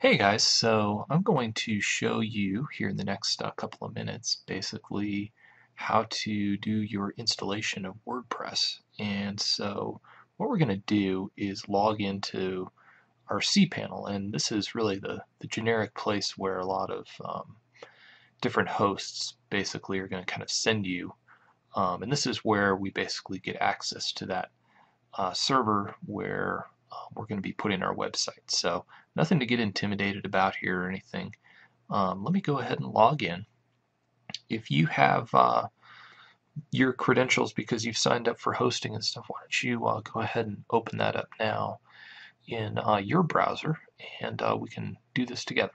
Hey guys, so I'm going to show you here in the next uh, couple of minutes basically how to do your installation of WordPress. And so what we're going to do is log into our cPanel, and this is really the, the generic place where a lot of um, different hosts basically are going to kind of send you. Um, and this is where we basically get access to that uh, server where uh, we're going to be putting our website. So nothing to get intimidated about here or anything. Um, let me go ahead and log in. If you have uh, your credentials because you've signed up for hosting and stuff, why don't you uh, go ahead and open that up now in uh, your browser and uh, we can do this together.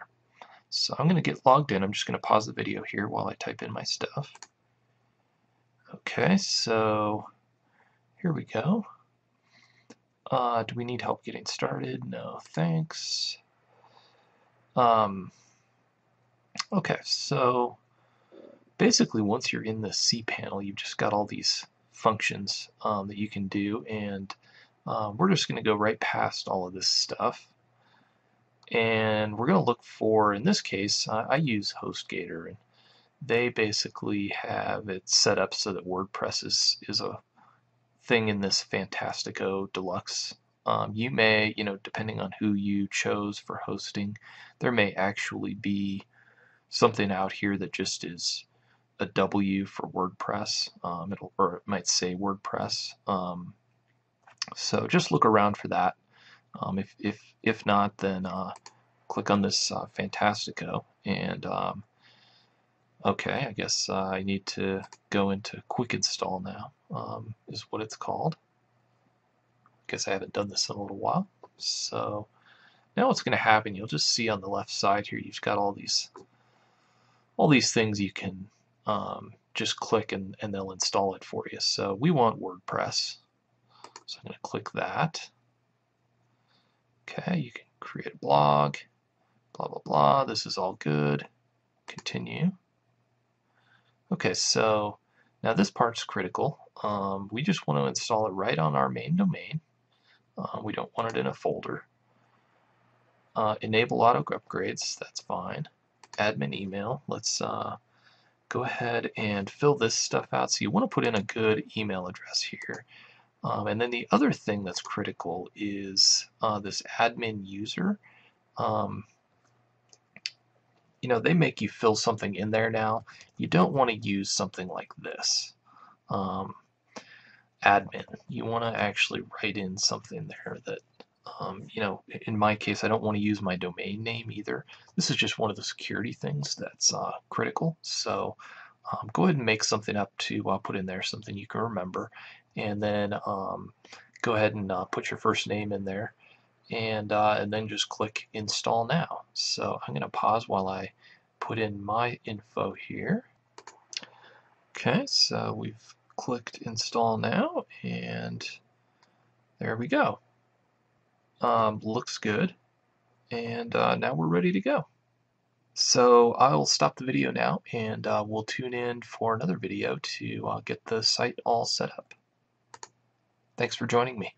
So I'm going to get logged in. I'm just going to pause the video here while I type in my stuff. Okay, so here we go. Uh, do we need help getting started? No, thanks. Um, okay, so basically once you're in the cPanel, you've just got all these functions um, that you can do, and um, we're just going to go right past all of this stuff. And we're going to look for, in this case, uh, I use HostGator, and they basically have it set up so that WordPress is, is a thing in this Fantastico Deluxe. Um, you may, you know, depending on who you chose for hosting, there may actually be something out here that just is a W for WordPress. Um, it'll, or it might say WordPress. Um, so just look around for that. Um, if, if, if not, then uh, click on this uh, Fantastico and um, Okay, I guess uh, I need to go into quick install now, um, is what it's called. I guess I haven't done this in a little while. So now what's going to happen, you'll just see on the left side here, you've got all these all these things you can um, just click and, and they'll install it for you. So we want WordPress. So I'm going to click that. Okay, you can create a blog, blah, blah, blah. This is all good. Continue. Okay, so now this part's critical. Um, we just want to install it right on our main domain. Uh, we don't want it in a folder. Uh, enable auto upgrades, that's fine. Admin email, let's uh, go ahead and fill this stuff out. So you want to put in a good email address here. Um, and then the other thing that's critical is uh, this admin user. Um, you know, they make you fill something in there now. You don't want to use something like this. Um, admin. You want to actually write in something there that, um, you know, in my case, I don't want to use my domain name either. This is just one of the security things that's uh, critical. So um, go ahead and make something up to uh, put in there, something you can remember. And then um, go ahead and uh, put your first name in there and, uh, and then just click install now. So I'm going to pause while I put in my info here. Okay, so we've clicked install now and there we go. Um, looks good and uh, now we're ready to go. So I'll stop the video now and uh, we'll tune in for another video to uh, get the site all set up. Thanks for joining me.